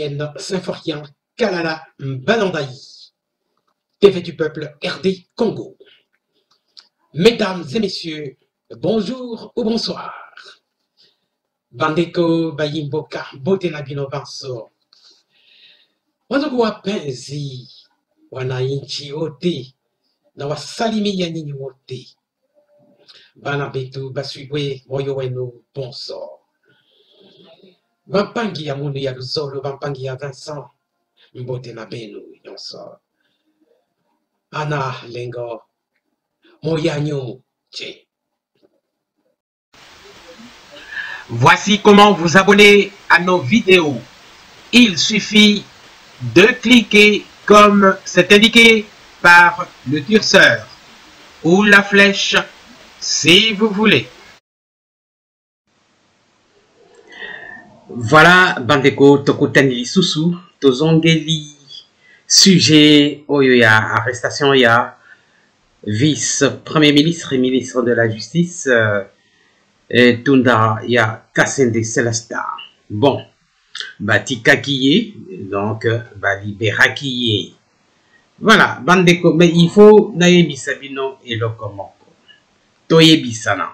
Étienne Symphorien Kalala Mbanandaï, TV du peuple RD Congo? Mesdames et messieurs, bonjour ou bonsoir. Bandeko Bayimboka Botena Bino Banso. Wandugu wapenzi, wananchi wote na wasalimia nyinyi wote, bana betu baswigwe moyo wenu bonso, bampangi ya mundu ya luzolo, bampangi ya Vincent mbote na benu nyonso, ana lengo moyanyu che. Voici comment vous abonner à nos vidéos. Il suffit de cliquer comme c'est indiqué par le curseur ou la flèche si vous voulez. Voilà, bandeko tokutani lisusu tozongeli. Sujet oyo ya arrestation ya. Vice premier ministre et ministre de la justice euh, eh, tunda ya Kasende Celesta. Bon, batikaki ye donc balibéraki ye voilà bandeko mais il faut nayebisa bino eloko moko toyebisana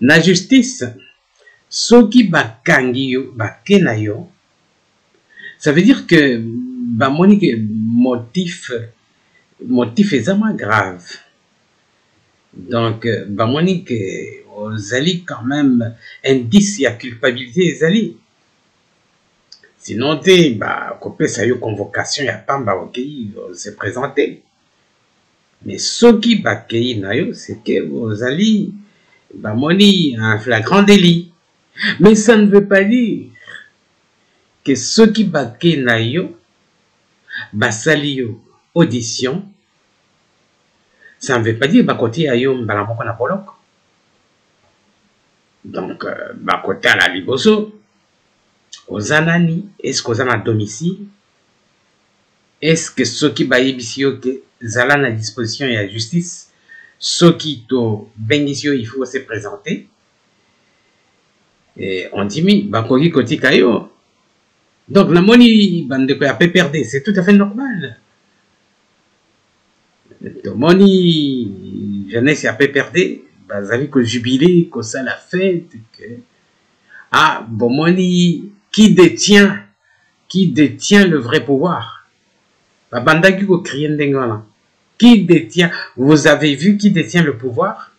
na justice soki bakangi yo yo ça veut dire que bamoni ke motif motif eza mwa grave. Donc bamoni ke ozali quand même indice ya culpabilité ezali sinon te bakopesa yo convocation ya pamba okei se présenter mais soki bakei na yo c'est que ozali bamoni un flagrant délit mais ça ne veut pas dire que soki bakei na yo basali yo audition ça ne veut pas dire bakotia yo mbala moko na boloko. Donc euh, bakotala liboso oza nani? Estce oza na domicile? Estce soki bayebisi yo ke zala na disposition ya justice soki tobengisi yo il faut se présenter? E ondimi bakoki kotika yo donc namoni bandeko ya pprd c'est tout à fait normal. Tomoni jeunesse ya pprd bazali kojubile kosala fete ke ah bomoni qui détient qui détient le vrai pouvoir? Babandaki kokrie ndenge wana qui détient vous avez vu qui détient le pouvoir?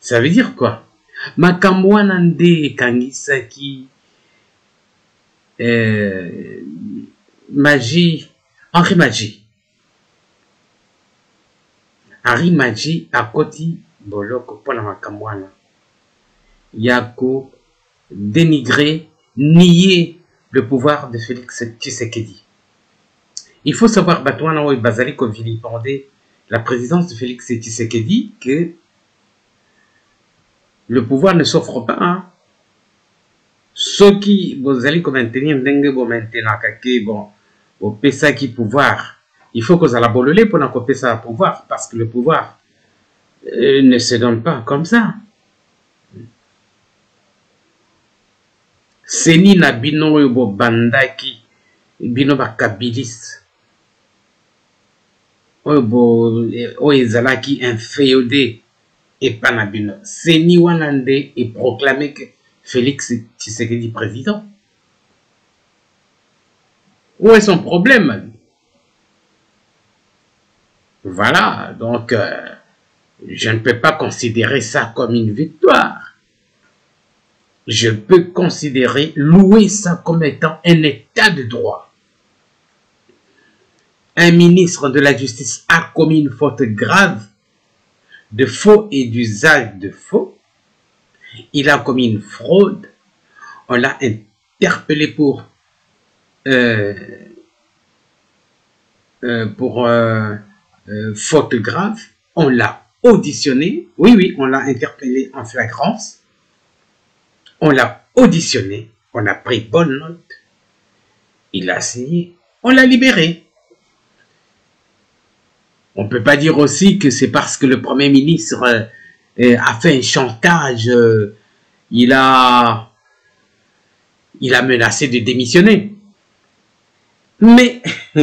Ça veut dire quoi? Makambo wana nde ekangisaki euh, magie henri magie henri magie akoti boloko mpona makambo wana. Ya ko dénigrer, nier le pouvoir de Félix Tshisekedi. Il faut savoir, Batouana ou Bazali, comme vilipendait la présidence de Félix Tshisekedi, que le pouvoir ne s'offre pas. Hein. Ceux qui, vous allez maintenir, vous maintenant, bon, qui pouvoir, il faut bololé pour qu'on PSA pouvoir, parce que le pouvoir euh, ne se donne pas comme ça. seni na bino oyo bobandaki bino bakabiliste oyo ezalaki inféodé epa na bino seni wana nde eproclame ke félix tshisekedi président. Où est son problème? Voilà donc euh, je ne peux pas considérer ça comme une victoire. Je peux considérer, louer ça comme étant un état de droit. Un ministre de la Justice a commis une faute grave de faux et d'usage de faux. Il a commis une fraude. On l'a interpellé pour, euh, euh, pour euh, faute grave. On l'a auditionné. Oui, oui, on l'a interpellé en flagrance. On l'a auditionné, on a pris bonne note, il a signé, on l'a libéré. On ne peut pas dire aussi que c'est parce que le Premier ministre euh, a fait un chantage, euh, il a il a menacé de démissionner. Mais,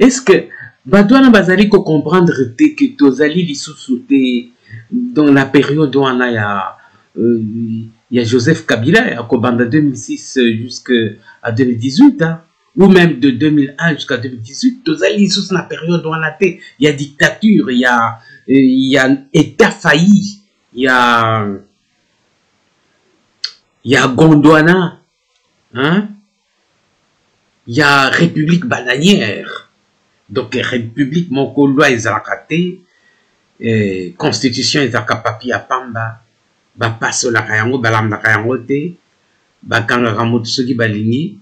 est-ce que, Badouana Bazali ko comprendre que Tozali lisusu te dans la période où on il y a, euh, Joseph Kabila, à Kobanda 2006 jusqu'à 2018, hein, ou même de 2001 jusqu'à 2018, Tozali lisusu na période où il y a dictature, il y a, État failli, il y a, Gondwana, hein, il y a République bananière. Donc, République Mokolo ezalaka te, eh, Constitution ezalaka papier ya pamba, bapasolaka yango, balandaka yango te, bakangaka moto soki balingi,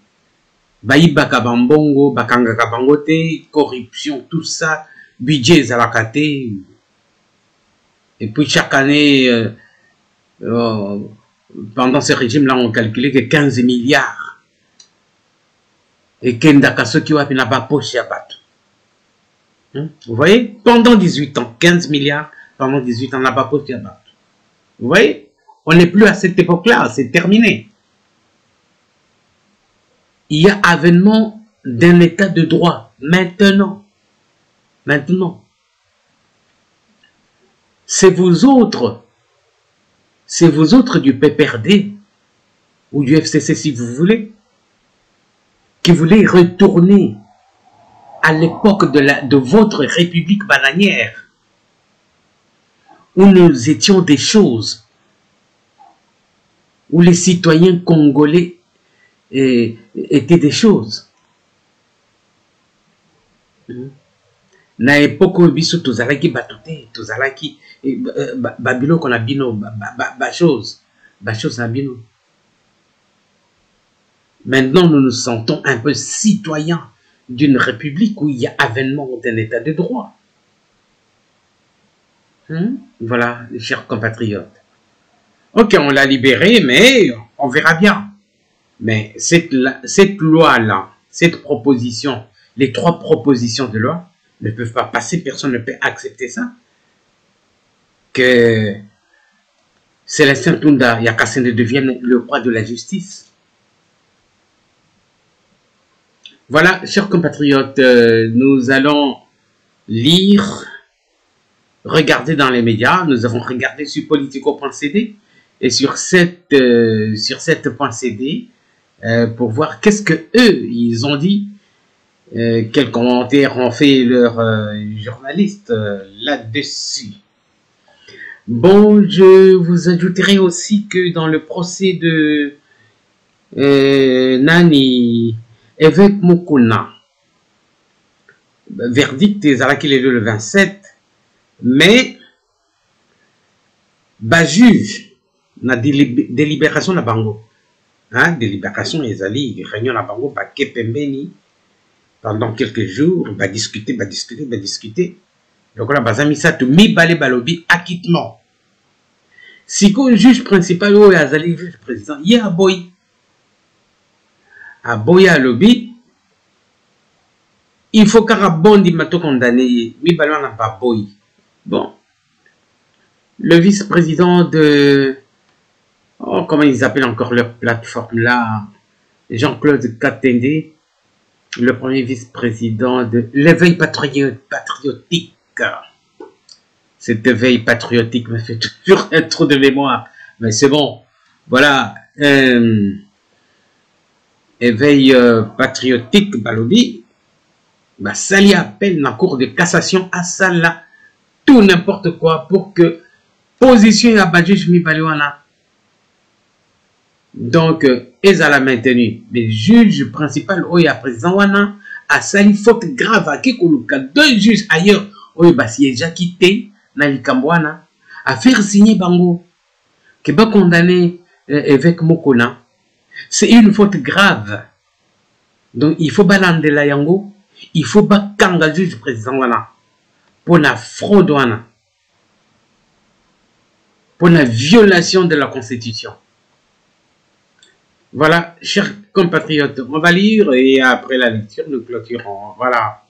bayibaka bambongo, bakangaka bango te, corruption, tout ça, budget ezalaka te. Et puis chaque année, euh, euh, pendant ce régime-là, on calculait que 15 milliards. Et Kendaka soki wapi na bapoche ya bato. Hein? Vous voyez? Pendant 18 ans, 15 milliards, pendant 18 ans, n'a pas poche ya bato. Vous voyez? On n'est plus à cette époque-là, c'est terminé. Il y a avènement d'un état de droit maintenant. Maintenant. C'est vous autres, c'est vous autres du PPRD ou du FCC si vous voulez, qui voulez retourner à l'époque de, de votre république bananière, où nous étions des choses, où les citoyens congolais eh, étaient des choses. na epoke oyo biso tozalaki bato te tozalaki babiloko na bino bachose bachose na bino. Maintenant nous nous sentons un peu citoyens d'une république où il y a avènement d'un état de droit. Hein? voilà chers compatriotes. Ok on l'a libéré mais on verra bien mais cette, cette loi là cette proposition les trois propositions de loi ne peuvent pas passer, personne ne peut accepter ça. Que Célestin Tunda Yakasende devienne le roi de la justice. Voilà, chers compatriotes, euh, nous allons lire, regarder dans les médias. Nous avons regardé sur politico.cd et sur cette, euh, sur .cd euh, pour voir qu'est-ce que eux ils ont dit euh, quels commentaires ont fait leurs euh, journalistes euh, là-dessus. Bon, je vous ajouterai aussi que dans le procès de Nani évêque Mukuna, verdict lelo le 27 mais bajuge na délibération na bango hein, délibération ezali réunion na bango bake pembeni. Pendant quelques jours badiscute badiscute badiscute lokola baza misato mibale balobi acquittement. Sikoyo juge principal oyo azali juge président ye aboyi aboyi alobi il faut kaka bondima tokondane ye mibale wana baboyi bon. Le vice-président de oh, comment ils appellent encore leur plateforme là? Jean-Claude Katende le premier vice-président de l'éveil patriotique. Cet éveil patriotique me fait toujours un trou de mémoire. Mais c'est bon. Voilà. Euh, éveil euh, patriotique, Balobi. Bah, ça y appelle la cour de cassation à ça là. Tout n'importe quoi pour que position à Badjuj Mibaliwana. Donc, ezala maintenu. Le juge principal oyo ya président wana asali faute grave ake koluka. Deux juges ailleurs oyo basiégeaki te na likambo wana affaire signe bango ke bakondamne euh, évêque mokona c'est une faute grave. Donc il faut balandela yango il faut bakanga juge président wana. Mpona fraude wana. Mpona violation de la constitution Voilà, chers compatriotes, on va lire et après la lecture, nous clôturons. Voilà.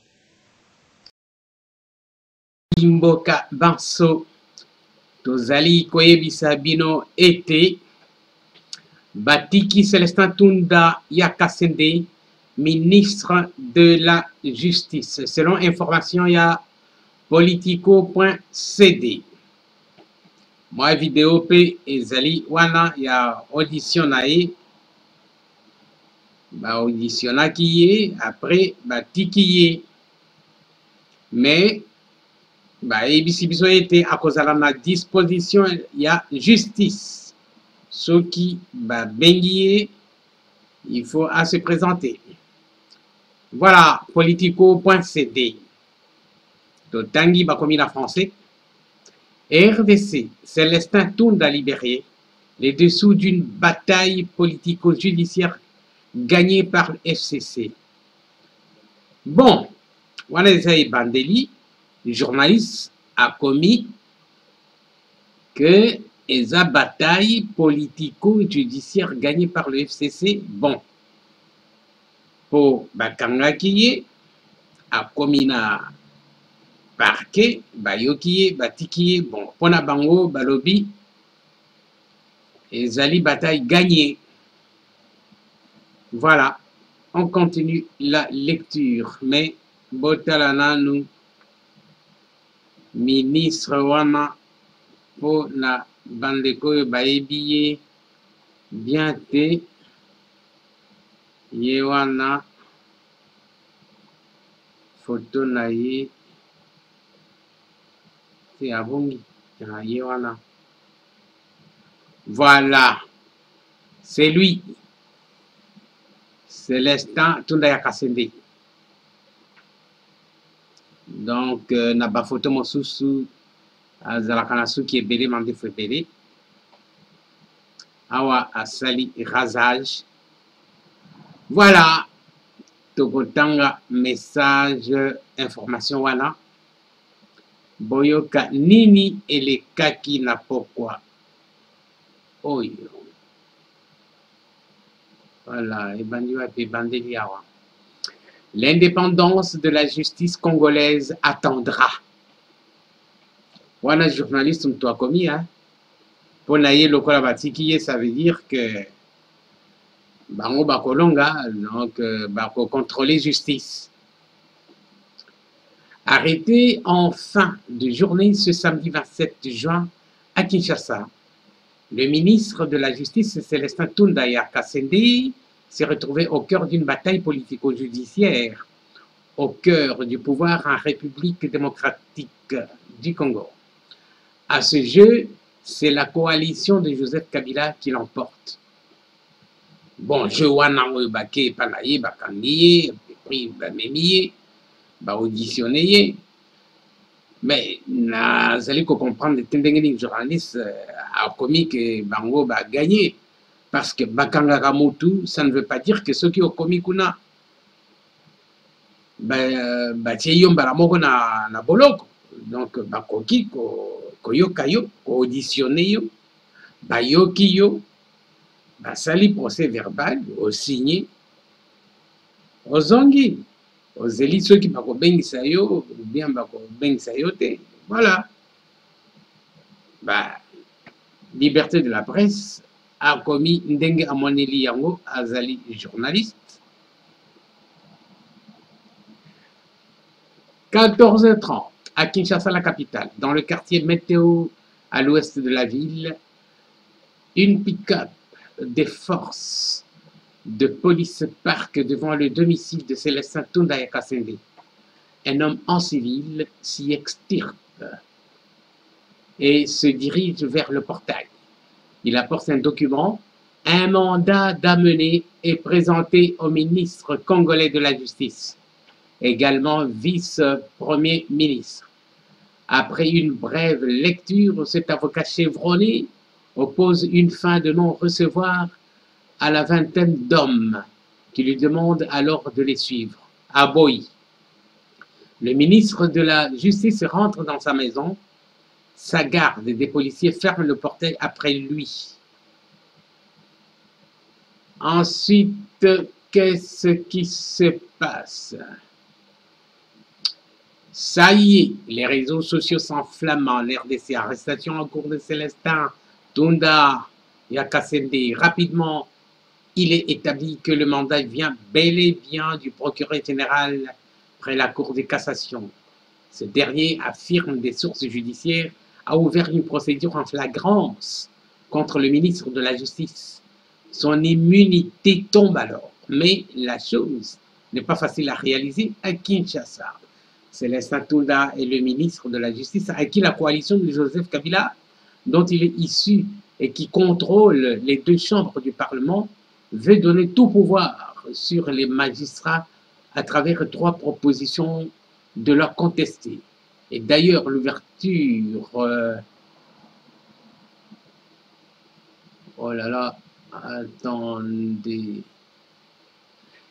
mboka banso tozali koyebisa bino ete Batiki Célestin Tunda Yakasende, ministre de la Justice. Selon information, il y a politico.cd. Moi, vidéo P ezali wana ya audition na ye baauditionaki ye après batiki ye mais bayebisi biso ete akozala na disposition ya justice. Soki babengi ye il faut à se présenter. Voilà politico.cd totangi bakomi na français. RDC Célestin Tounda libéré les dessous d'une bataille politico-judiciaire gagnée par le FCC bon wana eza ebandeli journaliste a commis que eza bataille politico-judiciaire gagnée par le FCC bon. Mpo bakangaki ye akomi na parquet bayoki ye batiki ye bon. Mpona bango balobi ezali bataille gagnée voilà on continue la lecture. Mais botala nanu ministre wana mpo na bandeko oyo bayebi ye bien te ye wana foto na abongi na ye wana voilà c'est lui Célestin Tunda Yakasende donc euh, na bafoto mosusu azalaka na suki ebele mandefu ebele awa asali rasage. Voilà. Tokotanga message information wana boyoka nini elekaki na pokwa oyo voilà ebandeli awa l'indépendance de la justice congolaise attendra. Wana journaliste moto akomi mpo na ye lokola batiki ye ça veut dire que bango bakolonga donc euh, bakocontrôler justice. Arrêté en fin de journée ce samedi 27 juin à Kinshasa le ministre de la justice Célestin Tunda Yakasende s'est retrouvé au cœur d'une bataille politico-judiciaire au cœur du pouvoir en République démocratique du Congo. À ce jeu c'est la coalition de Joseph Kabila qui l'emporte. Bon jeu wana oyo bake epa na ye bakangi mais nazali kocomprendre te ndenge nini journaliste akomi ke bango baganye parce que bakangaka ça ne veut pas dire que soki okomi kuna. Batie yo mbala moko na, na boloko. Donc bakoki koyoka yo koauditionne yo bayoki yo basali procès verbal osigne ozongi ozeli soki bakobengisa yo bien bakobengisa yo te. Voilà. Liberté de la presse akomi ndenge amoneli yango azali journaliste. 14h30 à Kinshasa, la capitale, dans le quartier Météo à l'ouest de la ville, une pick-up des forces de police parque devant le domicile de Célestin Tunda Yakasende. Un homme en civil s'y extirpe et se dirige vers le portail. Il apporte un document, un mandat d'amener et présenter au ministre congolais de la Justice, également vice-premier ministre. Après une brève lecture, cet avocat chevronné oppose une fin de non-recevoir à la vingtaine d'hommes qui lui demandent alors de les suivre. À Boï, le ministre de la Justice rentre dans sa maison. Sa garde des policiers ferme le portail après lui. Ensuite, qu'est-ce qui se passe? Ça y est, les réseaux sociaux s'enflamment en. Arrestation en cours de Célestin, Tunda, Yakasende. Rapidement, il est établi que le mandat vient bel et bien du procureur général près la Cour de cassation. Ce dernier affirme des sources judiciaires a ouvert une procédure en flagrance contre le ministre de la Justice. Son immunité tombe alors, mais la chose n'est pas facile à réaliser à Kinshasa. Célestin Tounda est le ministre de la Justice à qui la coalition de Joseph Kabila, dont il est issu et qui contrôle les deux chambres du Parlement, veut donner tout pouvoir sur les magistrats à travers trois propositions de leur contester. Et d'ailleurs, l'ouverture... euh, oh là là, attendez.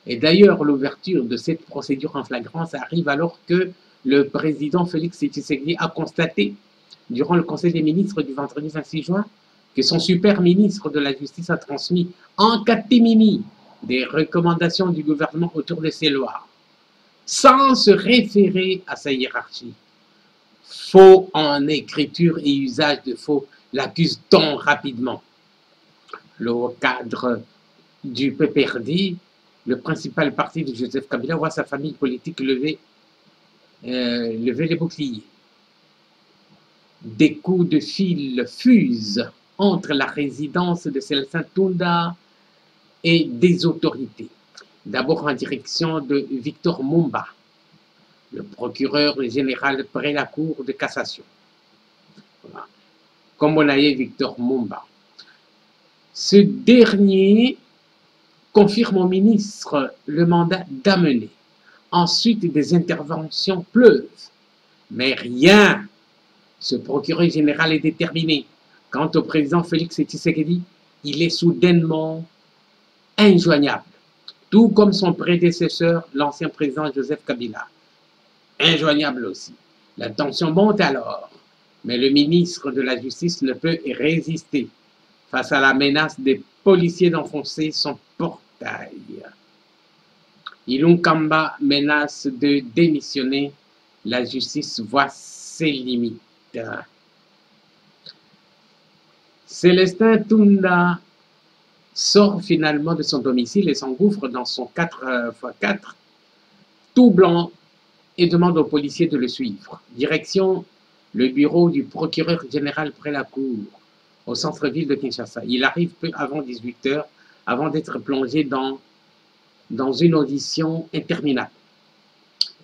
Et d'ailleurs, l'ouverture de cette procédure en flagrance arrive alors que le président Félix Tshisekedi a constaté, durant le Conseil des ministres du vendredi 26 juin, que son super ministre de la Justice a transmis en catémini des recommandations du gouvernement autour de ces lois, sans se référer à sa hiérarchie. Faux en écriture et usage de faux l'accuse-t-on rapidement. Le cadre du PPRD, le principal parti de Joseph Kabila, voit sa famille politique lever, euh, lever les boucliers. Des coups de fil fusent entre la résidence de Célestin Tounda et des autorités. D'abord en direction de Victor Mumba, le procureur général près la Cour de cassation. Comme on a eu Victor Mumba. Ce dernier confirme au ministre le mandat d'amener. Ensuite, des interventions pleuvent. Mais rien. Ce procureur général est déterminé. Quant au président Félix Tshisekedi, il est soudainement injoignable, tout comme son prédécesseur, l'ancien président Joseph Kabila. Injoignable aussi. La tension monte alors, mais le ministre de la Justice ne peut résister face à la menace des policiers d'enfoncer son portail. Ilunkamba menace de démissionner. La justice voit ses limites. Célestin Tounda sort finalement de son domicile et s'engouffre dans son 4x4 tout blanc et demande aux policiers de le suivre. Direction le bureau du procureur général près la cour, au centre-ville de Kinshasa. Il arrive peu avant 18 heures, avant d'être plongé dans, dans une audition interminable.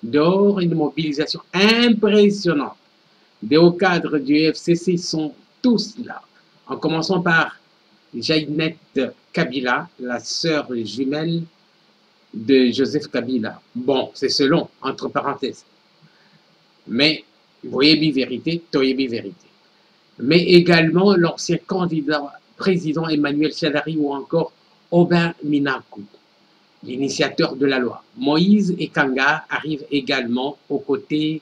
Dehors, une mobilisation impressionnante. Des hauts cadres du FCC sont tous là, en commençant par Jainette Kabila, la sœur jumelle de Joseph Kabila. Bon, c'est selon, entre parenthèses. Mais, voyez vérité, toyebi vérité. Mais également l'ancien candidat président Emmanuel Chadari ou encore Aubin Minakou, l'initiateur de la loi. Moïse et Kanga arrivent également aux côtés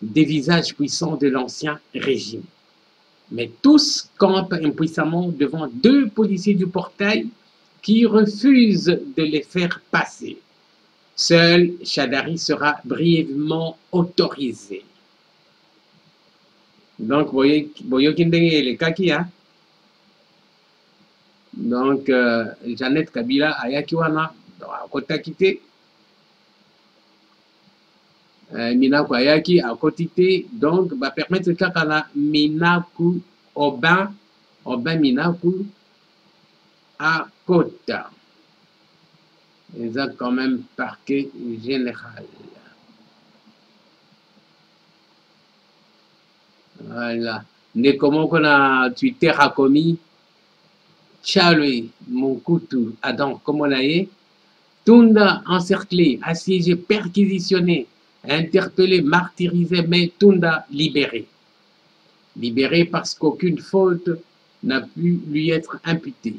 des visages puissants de l'ancien régime. Mais tous campent impuissamment devant deux policiers du portail qui refusent de les faire passer. Seul Chadari sera brièvement autorisé. Donc, voyez, voyez les kaki, hein? Donc, euh, Jeannette Kabila ayakiwana euh, Minaku ayaki akotite donc va permettre kaka na Minaku Obin Obin Minaku akota eza quand même parquet général. Voilà. Ndeko moko na twitter akomi Charlie Monkutu Adam kombo na ye Tunda encerclé, assiégé, perquisitionné, interpellé, martyrisé, mais Tunda libéré. Libéré parce qu'aucune faute n'a pu lui être imputée.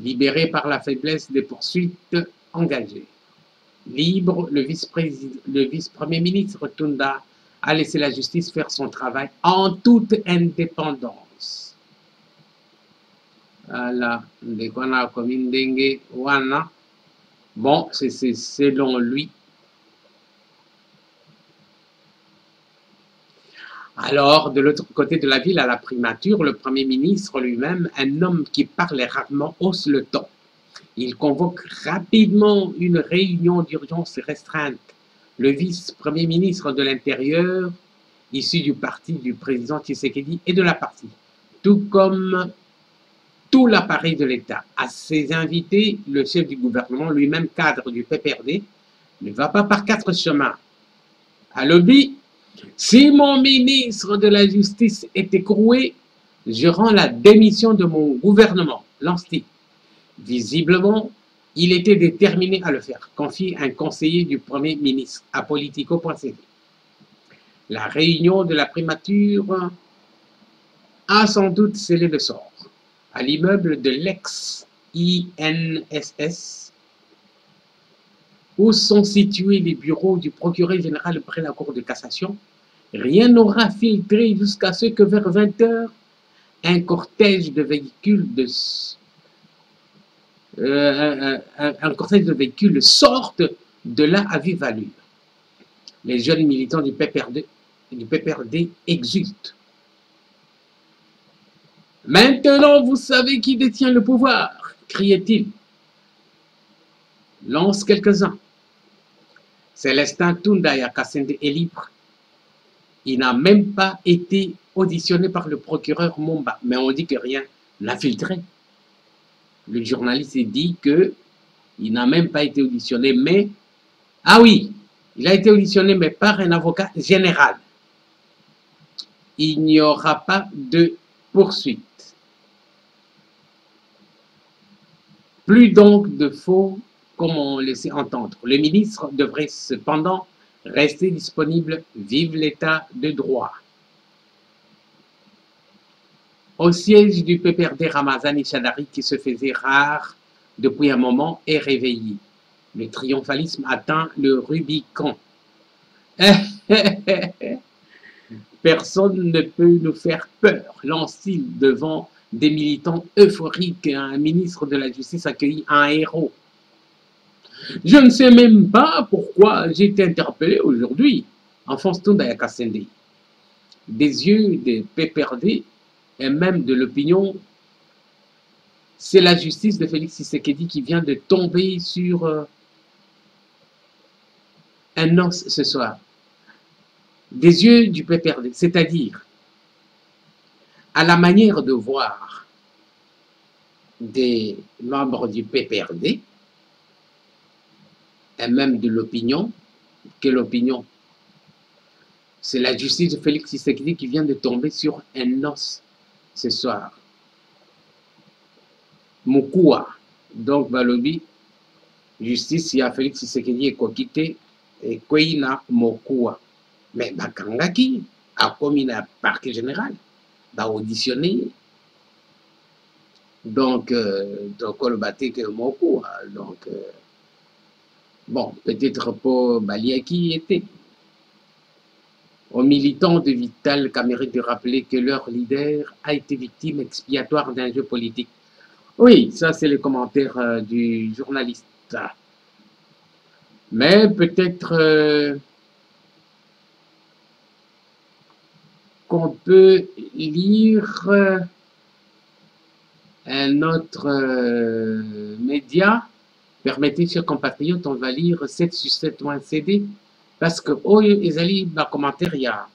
Libéré par la faiblesse des poursuites engagées. Libre, le vice-premier ministre Tunda a laissé la justice faire son travail en toute indépendance. Voilà. Bon, c'est selon lui. Alors, de l'autre côté de la ville, à la primature, le Premier ministre lui-même, un homme qui parle rarement, hausse le ton. Il convoque rapidement une réunion d'urgence restreinte. Le vice-premier ministre de l'Intérieur, issu du parti du président Tshisekedi et de la partie, tout comme tout l'appareil de l'État. À ses invités, le chef du gouvernement, lui-même cadre du PPRD, ne va pas par quatre chemins. À lobby, si mon ministre de la Justice est écroué, je rends la démission de mon gouvernement, lance-t-il. Visiblement, il était déterminé à le faire, confie un conseiller du Premier ministre à Politico.cv. La réunion de la primature a sans doute scellé le sort. À l'immeuble de l'ex-INSS, où sont situés les bureaux du procureur général près la Cour de cassation, rien n'aura filtré jusqu'à ce que vers 20 heures, un cortège de véhicules de euh, sorte de là à vive allure. Les jeunes militants du PPRD, du PPRD exultent. Maintenant, vous savez qui détient le pouvoir, criait-il. Lance quelques-uns. Célestin Tundaya Kassende est libre. Il n'a même pas été auditionné par le procureur Momba, mais on dit que rien n'a filtré. Le journaliste dit que il n'a même pas été auditionné, mais ah oui, il a été auditionné, mais par un avocat général. Il n'y aura pas de poursuite. Plus donc de faux comme on laissait entendre. Le ministre devrait cependant rester disponible. Vive l'état de droit. Au siège du PPRD Ramazani Chadari, qui se faisait rare depuis un moment, est réveillé. Le triomphalisme atteint le Rubicon. Personne ne peut nous faire peur, lance-t-il devant des militants euphoriques. Un ministre de la Justice accueillit un héros. Je ne sais même pas pourquoi j'ai été interpellé aujourd'hui. Enfance Kassende. Des yeux des PPRD et même de l'opinion, c'est la justice de Félix Tshisekedi qui vient de tomber sur euh, un os ce soir. Des yeux du PPRD, c'est-à-dire à la manière de voir des membres du PPRD, et même de l'opinion. Quelle opinion? C'est la justice de Félix Tshisekedi qui vient de tomber sur un os ce soir. Mukua, donc balobi, justice ya Félix Tshisekedi ekokite ekwei na Mokua. Mais bakangaki akomi na parquet général baauditionne ye donc tokoloba te ke Mokua donc Bon, peut-être pour Baliaki était. Aux militants de Vital Caméré de rappeler que leur leader a été victime expiatoire d'un jeu politique. Oui, ça c'est le commentaire euh, du journaliste. Mais peut-être euh, qu'on peut lire euh, un autre média Permettez, chers compatriotes, on va lire 7 sur 7 CD parce que, oh, les alliés, ma commentaire, il y a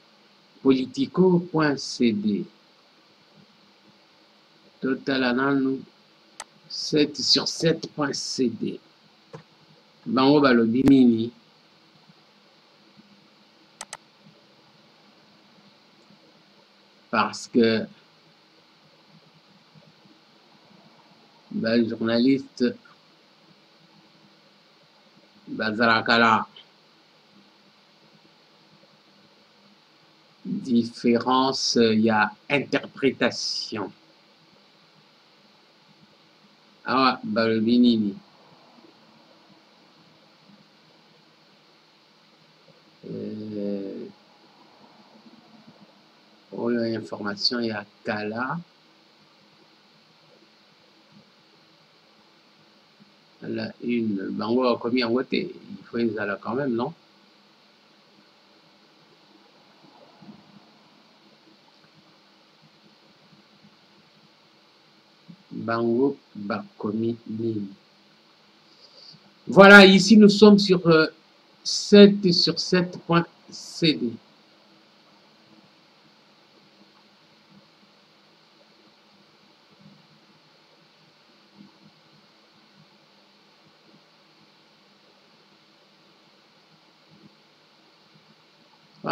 politico.cd. Total anan 7 sur 7.cd. Bango balobi nini parce que ben, journaliste bazalaka na différence ya interprétation. Awa balobi nini euh, oyo information ya kala la une bango akomi yango te il faut ezala quand même non? Ben, bango bakomi voilà ici nous sommes sur euh, 7 sur 7.cd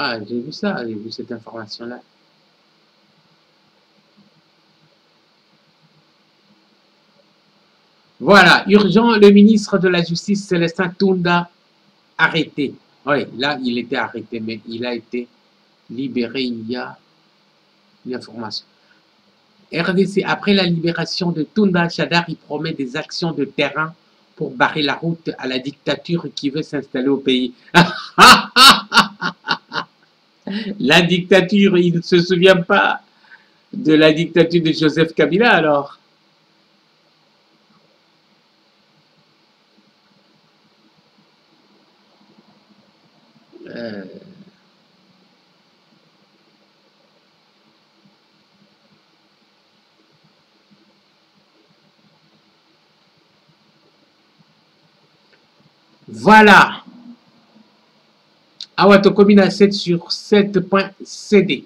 Ah, j'ai vu ça, j'ai vu cette information-là. Voilà, urgent, le ministre de la Justice, Célestin Tounda, arrêté. Oui, là, il était arrêté, mais il a été libéré il y a une information. RDC, après la libération de Tounda, Chadar, il promet des actions de terrain pour barrer la route à la dictature qui veut s'installer au pays. la dictature, il ne se souvient pas de la dictature de Joseph Kabila alors. Euh, Voilà. Awatokomina 7 sur 7.cd.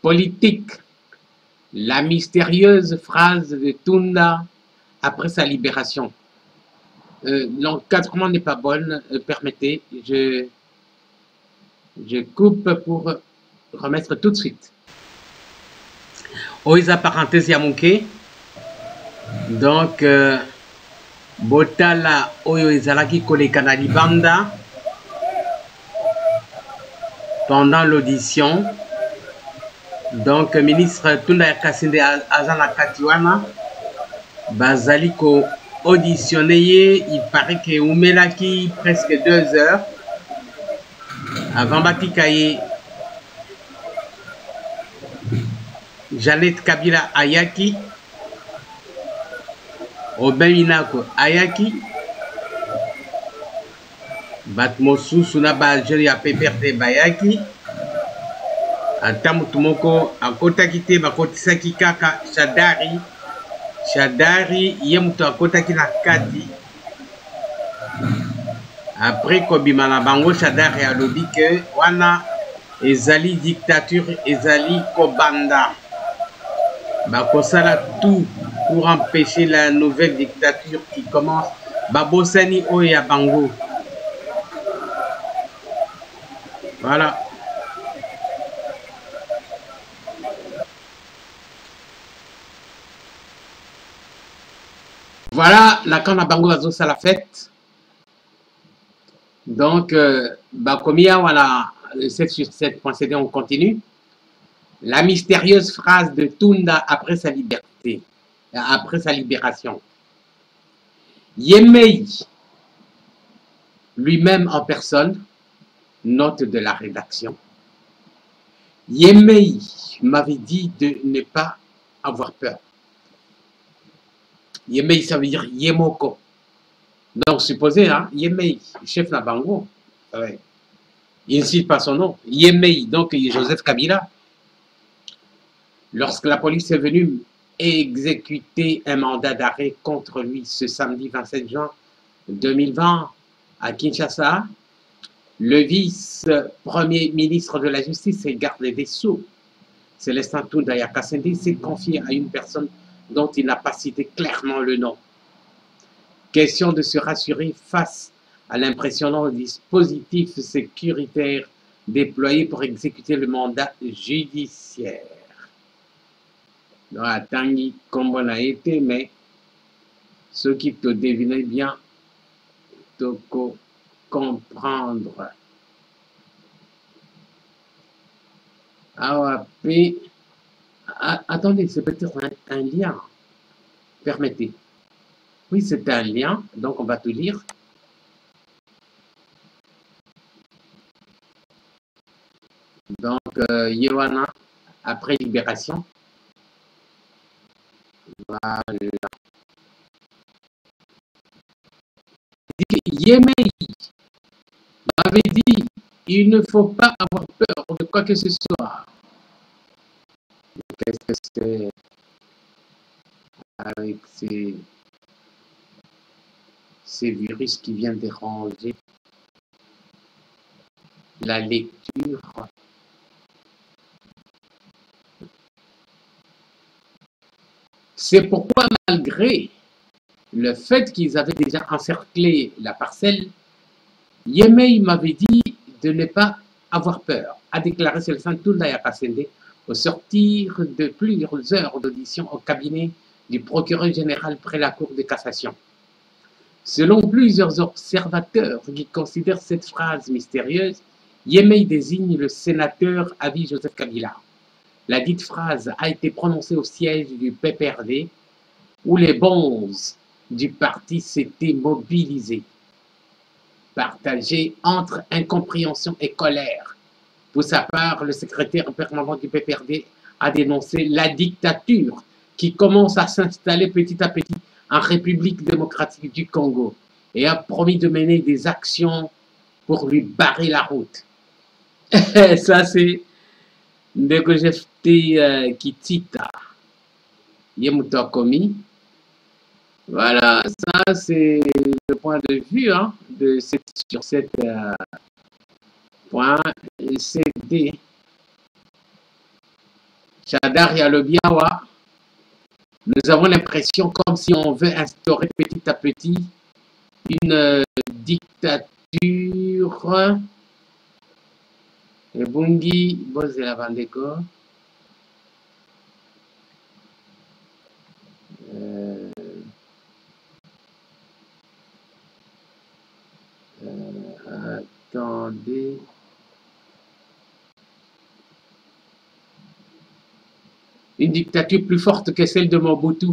Politique. La mystérieuse phrase de Tunda après sa libération. Euh, L'encadrement n'est pas bon. Euh, permettez, je, je coupe pour remettre tout de suite. eza parenthèse ya moke donc euh, botala oyo ezalaki koleka na libanda pendant l'audition. Donc ministre tunda ya kasinde aza na kati wana bazali ko auditionne ye il paraît ke eumelaki presque deux heures avant batika ye. Janet Kabila ayaki Robin Minako ayaki bato mosusu na ya PPRD bayaki. Ata motu moko akotaki te bakotisaki kaka Shadari Shadari ye moto akotaki na kati. Après kobima na bango Shadari alobi ke wana ezali dictature ezali kobanda. Bakosala tout pour empêcher la nouvelle dictature qui commence. Babosani oyo ya bango voilà Voilà, la quand na bango bazosala fête. Donc, euh, bakomia, voilà, le 7 sur 7.cd, on continue. La mystérieuse phrase de Tunda après sa liberté, après sa libération. Yemei, lui-même en personne, note de la rédaction. Yemei m'avait dit de ne pas avoir peur. Yemei, ça veut dire Yemoko. Donc, supposez, hein, Yemei, chef Nabango, ouais. il ne cite pas son nom. Yemei, donc Joseph Kabila. Lorsque la police est venue exécuter un mandat d'arrêt contre lui ce samedi 27 juin 2020 à Kinshasa, le vice-premier ministre de la Justice et garde des Sceaux, Célestin Toundaya Kassende, s'est confié à une personne dont il n'a pas cité clairement le nom. Question de se rassurer face à l'impressionnant dispositif sécuritaire déployé pour exécuter le mandat judiciaire. Donc, Tangi comme a été, mais ceux qui te devinaient bien, te co- comprendre. Ah, puis, attendez, c'est peut-être un, lien. Permettez. Oui, c'est un lien, donc on va tout lire. Donc, euh, Yewana, après libération. Voilà. Yemei m'avait dit il ne faut pas avoir peur de quoi que ce soit. Qu'est-ce que c'est? Avec ces virus qui viennent déranger la lecture. C'est pourquoi, malgré le fait qu'ils avaient déjà encerclé la parcelle, Yemei m'avait dit de ne pas avoir peur, a déclaré Célestin Toulaya au sortir de plusieurs heures d'audition au cabinet du procureur général près la Cour de cassation. Selon plusieurs observateurs qui considèrent cette phrase mystérieuse, Yemei désigne le sénateur Avi Joseph Kabila. La dite phrase a été prononcée au siège du PPRD, où les bons du parti s'étaient mobilisés, partagés entre incompréhension et colère. Pour sa part, le secrétaire permanent du PPRD a dénoncé la dictature qui commence à s'installer petit à petit en République démocratique du Congo et a promis de mener des actions pour lui barrer la route. Ça, c'est Ndeko Jefte euh, Kitita. Yemutokomi. Voilà, ça c'est le point de vue hein, de cette, sur cette euh, point CD. Chadar Yalobiawa, nous avons l'impression comme si on veut instaurer petit à petit une euh, dictature. Bungi. Euh, euh, Une dictature plus forte que celle de Mobutu.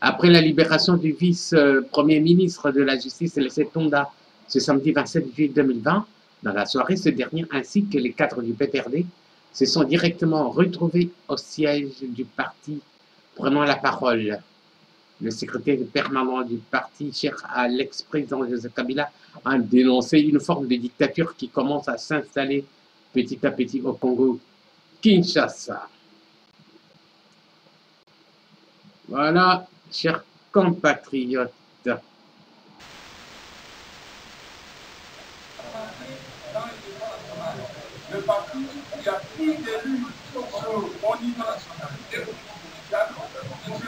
Après la libération du vice-premier ministre de la Justice, le Tonda, ce samedi 27 juillet 2020, dans la soirée, ce dernier ainsi que les cadres du PPRD se sont directement retrouvés au siège du parti, prenant la parole. Le secrétaire permanent du parti, cher à l'ex-président Joseph Kabila, a dénoncé une forme de dictature qui commence à s'installer petit à petit au Congo. Kinshasa. Voilà, chers compatriotes et au niveau mondial,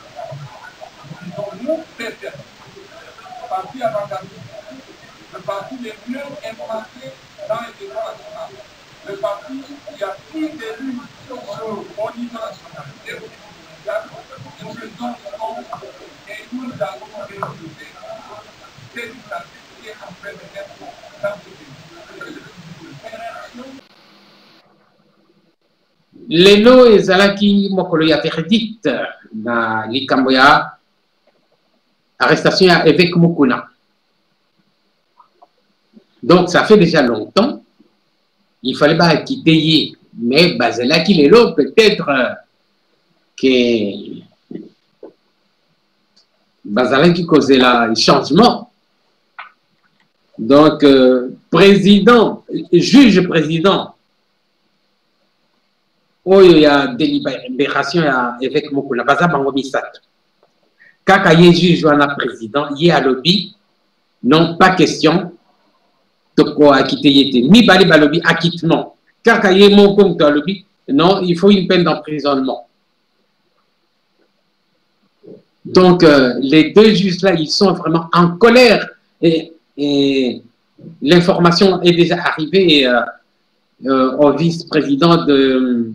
le parti le mieux implanté dans les débats nationaux, le parti qui a rues au niveau national nous faisons compte et nous allons réaliser qui est en train de dans ce arrestation ya évêque mukuna donc ça fait déjà longtemps. Il fallait baakite ye mais bazalaki lelo peut-être euh, ke bazalaki kozela changement. Donc euh, président juge président. Oyo ya délibération ya évêque mokula baza bango misato kaka ye juge wana président ye alobi non pas question tokoakite ye te mibale balobi acquittement. Kaka ye moko moto non il faut une peine d'emprisonnement. Donc euh, les deux juges là ils sont vraiment en colère. Et, l'information est déjà arrivée euh, euh, au vice-président de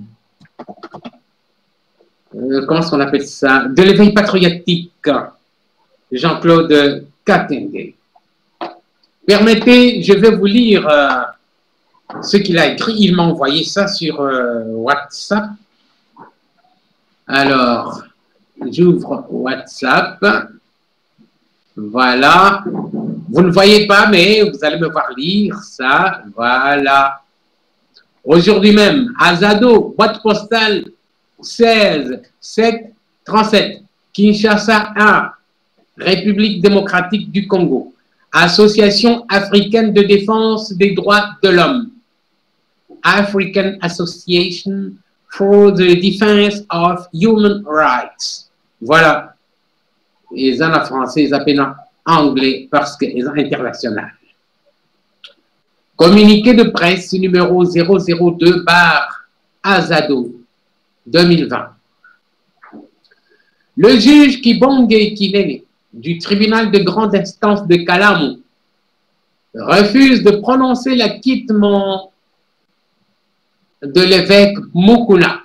comment qu'on appelle ça? De l'éveil patriotique, Jean-Claude Katende. Permettez, je vais vous lire euh, ce qu'il a écrit. Il m'a envoyé ça sur euh, WhatsApp. Alors, j'ouvre WhatsApp. Voilà. Vous ne voyez pas, mais vous allez me voir lire ça. Voilà. Aujourd'hui même, Azado, boîte postale 16 7 37, Kinshasa 1, République démocratique du Congo, Association africaine de défense des droits de l'homme, African Association for the Defense of Human Rights. Voilà. Ils en français, ils appellent en anglais parce qu'ils sont international. Communiqué de presse numéro 002 bar Azado 2020. Le juge Kibonge Kinene du tribunal de grande instance de Kalamu refuse de prononcer l'acquittement de l'évêque Mukuna.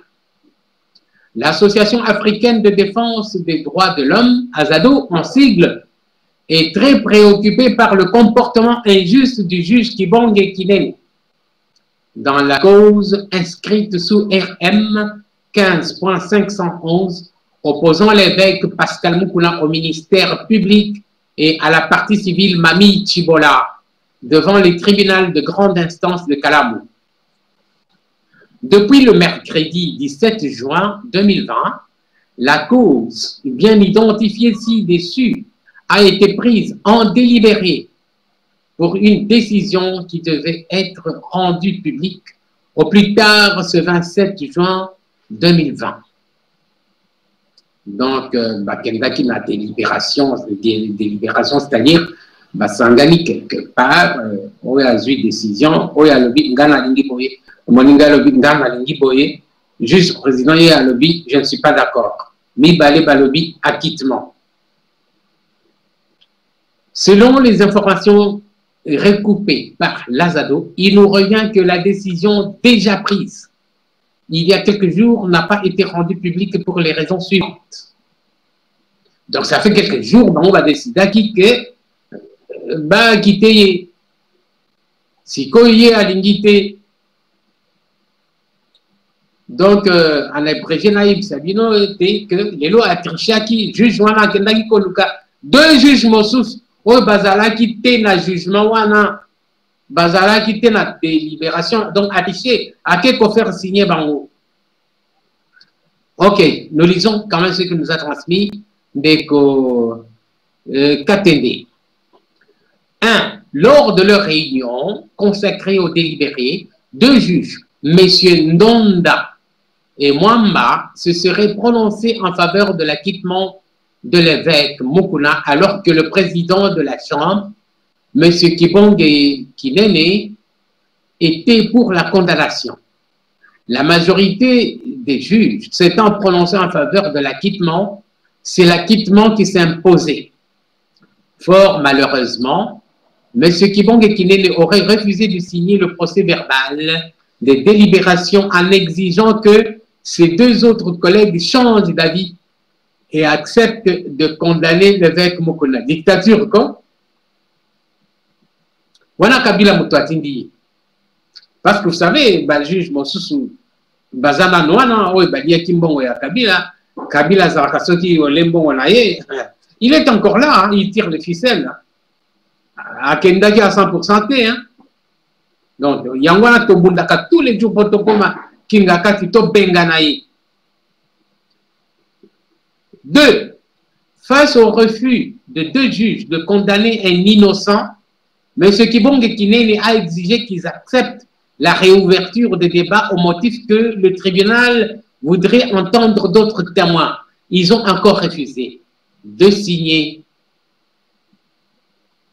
L'Association africaine de défense des droits de l'homme, Azado en sigle, est très préoccupée par le comportement injuste du juge Kinene dans la cause inscrite sous RM 15.511 opposant l'évêque Pascal Mukuna au ministère public et à la partie civile Mami Chibola devant les tribunaux de grande instance de Kalamu. Depuis le mercredi 17 juin 2020, la cause, bien identifiée ci-dessus, a été prise en délibéré pour une décision qui devait être rendue publique au plus tard ce 27 juin 2020. Donc, euh, bakendaki na délibération, délibération c'est-à-dire basangani quelque part euh, oyo azwi décision oyo alobi nga nalingi boye. Omoni nga alobi nga nalingi boye juge président ye alobi je ne suis pas d'accord. Mibale balobi acquittement. Selon les informations recoupées par Lazado, il nous revient que la décision déjà prise il y a quelques jours, n'a pas été rendu public pour les raisons suivantes. Donc, ça fait quelques jours, ben, on va décider que bah, quitter. Si koye a l'ingité, donc, euh, en abrégé, naïb sabino, était que les lois a triché qui? Juge wana kendaki koluka deux juges mosus, oyo bazalaki te na jugement wana? Bazalaki te na délibération. Donc atriché ake kofaire signer bango. Ok nous lisons quand même ce que nous a transmis ndeko euh, katende. 1 lors de leur réunion consacrée au délibéré deux juges messieurs Ndonda et Mwamba se seraient prononcés en faveur de l'acquittement de l'évêque Mukuna alors que le président de la chambre M. Kibonge Kinene était pour la condamnation. La majorité des juges s'étant prononcés en faveur de l'acquittement, c'est l'acquittement qui imposé. Fort malheureusement, M. Kibonge Kinene aurait refusé de signer le procès verbal des délibérations en exigeant que ses deux autres collègues changent d'avis et acceptent de condamner l'évêque Mokona. Dictature, quoi? Wana kabila moto atindi ye. Parce que vous savez bajuge mosusu baza nano oyo baliaki mbongo ya kabila kabila azalaka soki ole mbongo na ye il est encore là hein, il tire les ficelles. Akendaki à 100% te hein. donc yango wana tobundaka tous les jours mpo tokóma kinga kati tobenga na ye. Deux face au refus de deux juges de condamner un innocent M. Kibonge Kinene a exigé qu'ils acceptent la réouverture des débats au motif que le tribunal voudrait entendre d'autres témoins. Ils ont encore refusé de signer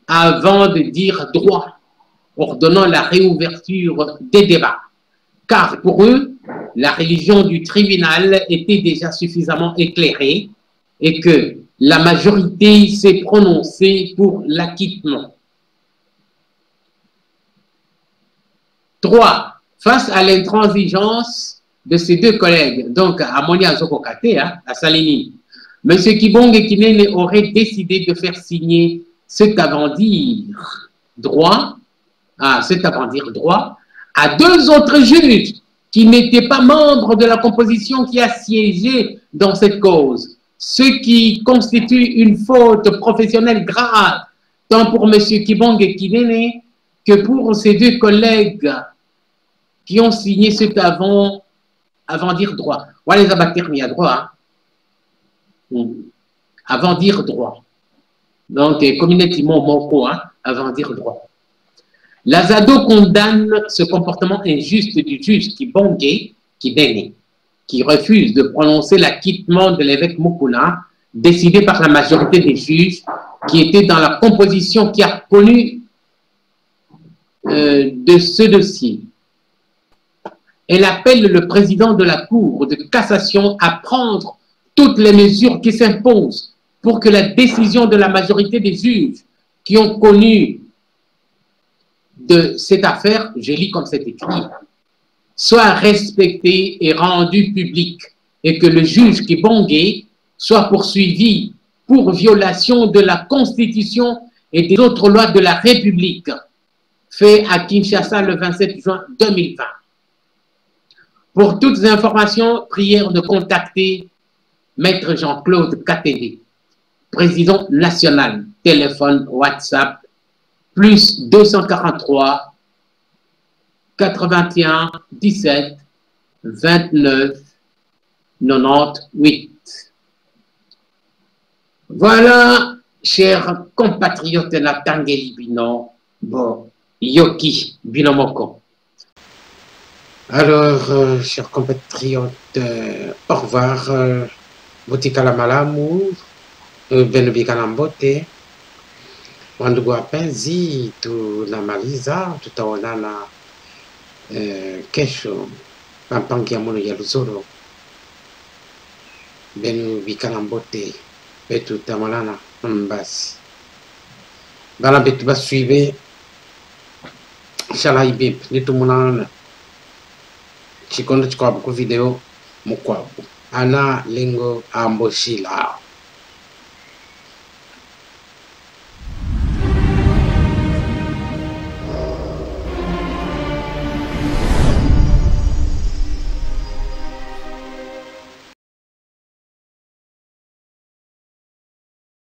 avant de dire droit, ordonnant la réouverture des débats. Car pour eux, la religion du tribunal était déjà suffisamment éclairée et que la majorité s'est prononcée pour l'acquittement. 3. Face à l'intransigeance de ses deux collègues, donc Amonia Zokokate, hein, à Salini, M. Kibonge Kinene aurait décidé de faire signer cet avant-dire droit, à cet avant-dire droit, à deux autres juges qui n'étaient pas membres de la composition qui a siégé dans cette cause. ce qui constitue une faute professionnelle grave, tant pour M. Kibong Kinene que pour ses deux collègues qui ont signé cet avant, avant dire droit. Voilà les abattoirs mis à droit. Hein. Avant dire droit. Donc, communauté moko, hein, avant dire droit. L'Azado condamne ce comportement injuste du juge qui bongue, qui dénie, qui refuse de prononcer l'acquittement de l'évêque Mukula, décidé par la majorité des juges qui étaient dans la composition qui a connu euh, de ce dossier. Elle appelle le président de la Cour de cassation à prendre toutes les mesures qui s'imposent pour que la décision de la majorité des juges qui ont connu de cette affaire, je lis comme c'est écrit, soit respectée et rendue publique et que le juge qui bongué soit poursuivi pour violation de la Constitution et des autres lois de la République, fait à Kinshasa le 27 juin 2020. Pour toutes informations, prière de contacter Maître Jean-Claude KTD, président national, téléphone WhatsApp, plus 243 81 17 29 98. Voilà, chers compatriotes de la Tangeli Bino, bon, Yoki Binomoko. Alors, euh, chers compatriotes, euh, au revoir. Euh, Butikala malamu, euh, benubikala mbote. Wandugu wapenzi, tunamaliza, tutaonana kesho pampangia mono ya Luzoro. Benu bikala mbote betu tamalana mbasi. Bana betu basuive inshallah ibip nitumunana chikondo chikwabwe ku video ana lingo ambo shila.